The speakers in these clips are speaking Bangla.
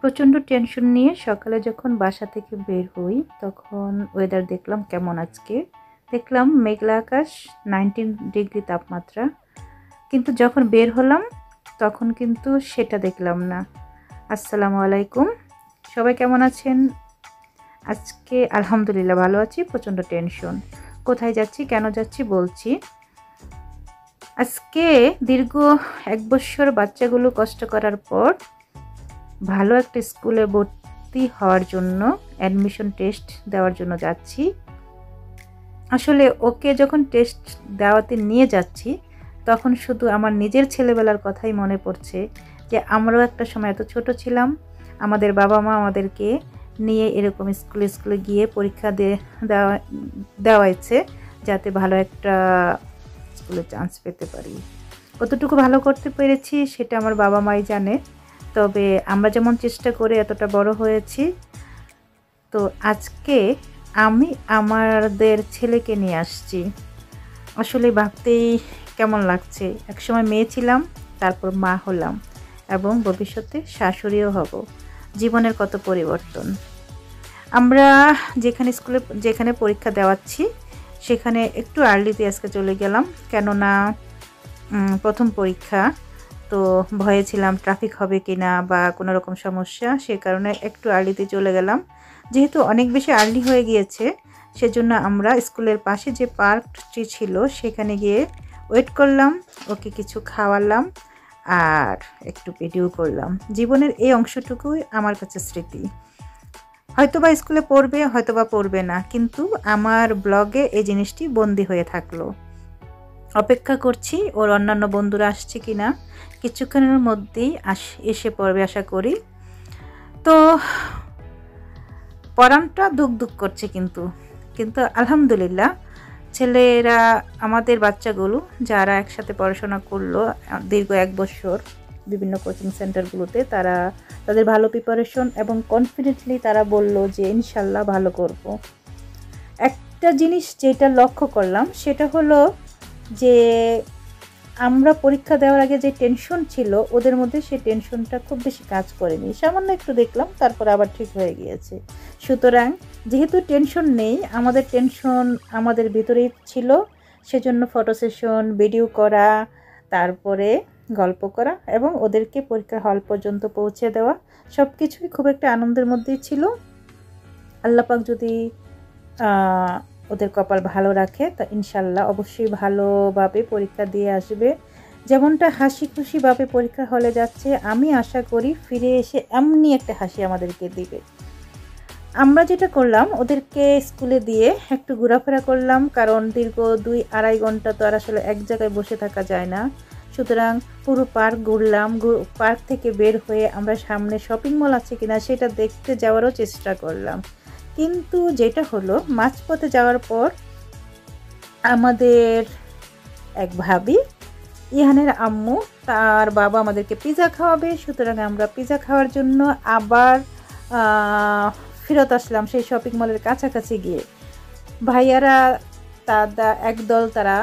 প্রচণ্ড টেনশন নিয়ে সকালে যখন বাসা থেকে বের হই, তখন ওয়েদার দেখলাম কেমন আজকে। দেখলাম মেঘলা আকাশ নাইনটিন ডিগ্রি তাপমাত্রা। কিন্তু যখন বের হলাম, তখন কিন্তু সেটা দেখলাম না। আসসালামু আলাইকুম। সবাই কেমন আছেন? আজকে আলহামদুলিল্লাহ ভালো আছি, প্রচণ্ড টেনশন কোথায় যাচ্ছি, কেন যাচ্ছি বলছি। আজকে দীর্ঘ এক বছর বাচ্চাগুলো কষ্ট করার পর ভালো একটা স্কুলে ভর্তি হওয়ার জন্য অ্যাডমিশন টেস্ট দেওয়ার জন্য যাচ্ছি। আসলে ওকে যখন টেস্ট দেওয়াতে নিয়ে যাচ্ছি, তখন শুধু আমার নিজের ছেলেবেলার কথাই মনে পড়ছে যে, আমরাও একটা সময় এত ছোট ছিলাম, আমাদের বাবা মা আমাদেরকে নিয়ে এরকম স্কুলে স্কুলে গিয়ে পরীক্ষা দেওয়া, দেওয়াইছে যাতে ভালো একটা স্কুলে চান্স পেতে পারি। কতটুকু ভালো করতে পেরেছি সেটা আমার বাবা মাই জানে। তবে আমরা যেমন চেষ্টা করে এতটা বড় হয়েছি, তো আজকে আমি আমাদের ছেলেকে নিয়ে আসছি। আসলে ভাবতেই কেমন লাগছে। একসময় মেয়ে ছিলাম, তারপর মা হলাম এবং ভবিষ্যতে শাশুড়িও হব। জীবনের কত পরিবর্তন। আমরা যেখানে স্কুলে, যেখানে পরীক্ষা দেওয়াচ্ছি, সেখানে একটু আর্লিতে আজকে চলে গেলাম। কেননা প্রথম পরীক্ষা। তো ভয়ে ছিলাম ট্রাফিক হবে কি না বা কোনো রকম সমস্যা, সে কারণে একটু আর্লিতে চলে গেলাম। যেহেতু অনেক বেশি আর্লি হয়ে গিয়েছে, সেজন্য আমরা স্কুলের পাশে যে পার্কটি ছিল, সেখানে গিয়ে ওয়েট করলাম, ওকে কিছু খাওয়ালাম আর একটু ভিডিও করলাম। জীবনের এই অংশটুকুই আমার কাছে স্মৃতি। হয়তোবা স্কুলে পড়বে, হয়তোবা পড়বে না, কিন্তু আমার ব্লগে এই জিনিসটি বন্দি হয়ে থাকল। অপেক্ষা করছি, ওর অন্যান্য বন্ধুরা আসছে কি না কিছুক্ষণের মধ্যেই আস, এসে পড়বে আশা করি। তো পরাণটা দুঃখ দুঃখ করছে কিন্তু। কিন্তু আলহামদুলিল্লাহ, ছেলেরা, আমাদের বাচ্চাগুলো যারা একসাথে পড়াশোনা করল, দীর্ঘ এক বছর বিভিন্ন কোচিং সেন্টারগুলোতে তারা, তাদের ভালো প্রিপারেশন এবং কনফিডেন্টলি তারা বলল যে, ইনশাল্লাহ ভালো করব। একটা জিনিস যেটা লক্ষ্য করলাম, সেটা হলো যে আমরা পরীক্ষা দেওয়ার আগে যে টেনশন ছিল, ওদের মধ্যে সেই টেনশনটা খুব বেশি কাজ করেনি। সামান্য একটু দেখলাম, তারপর আবার ঠিক হয়ে গিয়েছে। সুতরাং যেহেতু টেনশন নেই, আমাদের টেনশন আমাদের ভিতরেই ছিল, সেজন্য ফটো সেশন ভিডিও করা, তারপরে গল্প করা এবং ওদেরকে পরীক্ষার হল পর্যন্ত পৌঁছে দেওয়া সব কিছুই খুব একটা আনন্দের মধ্যেই ছিল। আল্লাপাক যদি ওদের কপাল ভালো রাখে, তা ইনশাল্লাহ অবশ্যই ভালোভাবে পরীক্ষা দিয়ে আসবে। যেমনটা হাসি খুশিভাবে পরীক্ষা হলে যাচ্ছে, আমি আশা করি ফিরে এসে এমনি একটা হাসি আমাদেরকে দিবে। আমরা যেটা করলাম, ওদেরকে স্কুলে দিয়ে একটু ঘোরাফেরা করলাম, কারণ দীর্ঘ দুই আড়াই ঘণ্টা তো আর আসলে এক জায়গায় বসে থাকা যায় না। সুতরাং পুরো পার্ক ঘুরলাম পার্ক থেকে বের হয়ে আমরা সামনে শপিং মল আছে কিনা সেটা দেখতে যাওয়ারও চেষ্টা করলাম। কিন্তু যেটা হলো, মাঝপথে যাওয়ার পর আমাদের এক ভাবি, ইহানের আম্মু, তার বাবা আমাদেরকে পিজা খাওয়াবে, সুতরাং আমরা পিজা খাওয়ার জন্য আবার ফেরত আসলাম সেই শপিং মলের কাছাকাছি গিয়ে। ভাইয়ারা, দাদা, একদল তারা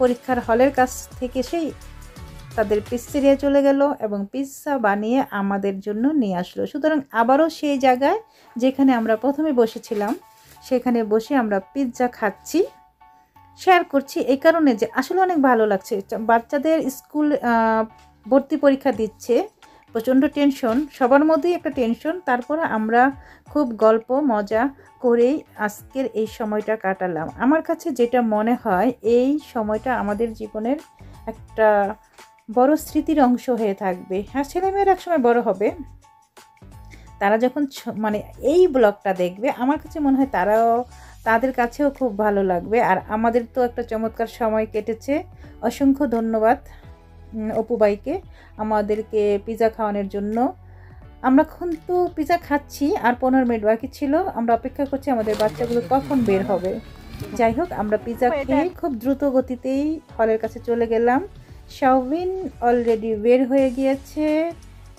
পরীক্ষার হলের কাছ থেকে সেই তাদের পিৎজেরিয়া চলে গেল এবং পিৎজা বানিয়ে আমাদের জন্য নিয়ে আসলো। সুতরাং আবারও সেই জায়গায় যেখানে আমরা প্রথমে বসেছিলাম, সেখানে বসে আমরা পিৎজা খাচ্ছি, শেয়ার করছি এই কারণে যে আসলে অনেক ভালো লাগছে। বাচ্চাদের স্কুল ভর্তি পরীক্ষা দিচ্ছে, প্রচণ্ড টেনশন, সবার মধ্যেই একটা টেনশন। তারপরে আমরা খুব গল্প, মজা করেই আজকের এই সময়টা কাটালাম। আমার কাছে যেটা মনে হয়, এই সময়টা আমাদের জীবনের একটা বড় স্মৃতির অংশ হয়ে থাকবে। হ্যাঁ ছেলেমেয়েরা একসময় বড় হবে। তারা যখন মানে এই ব্লগটা দেখবে আমার কাছে মনে হয় তারাও তাদের কাছেও খুব ভালো লাগবে। আর আমাদের তো একটা চমৎকার সময় কেটেছে। অসংখ্য ধন্যবাদ অপুবাইকে আমাদেরকে পিজা খাওয়ানোর জন্য। আমরা কিন্তু পিজা খাচ্ছি আর পনেরো মিনিট বাকি ছিল। আমরা অপেক্ষা করছি আমাদের বাচ্চাগুলো কখন বের হবে। যাই হোক আমরা পিজা খেয়ে খুব দ্রুত গতিতেই হলের কাছে চলে গেলাম। শাওবিন অলরেডি বের হয়ে গিয়েছে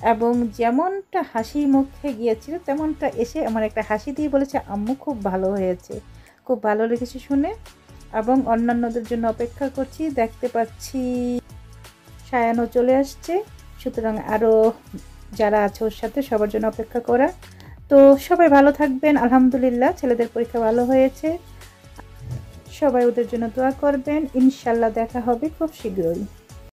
এবং যেমনটা হাসি মুখে গিয়েছিল, তেমনটা এসে আমার একটা হাসি দিয়ে বলেছে, আম্মু, খুব ভালো হয়েছে। খুব ভালো লেগেছে শুনে। এবং অন্যান্যদের জন্য অপেক্ষা করছি, দেখতে পাচ্ছি সায়ানো চলে আসছে। সুতরাং আরও যারা আছে ওর সাথে সবার জন্য অপেক্ষা করা। তো সবাই ভালো থাকবেন, আলহামদুলিল্লাহ, ছেলেদের পরীক্ষা ভালো হয়েছে। সবাই ওদের জন্য দোয়া করবেন। ইনশাল্লাহ দেখা হবে খুব শীঘ্রই।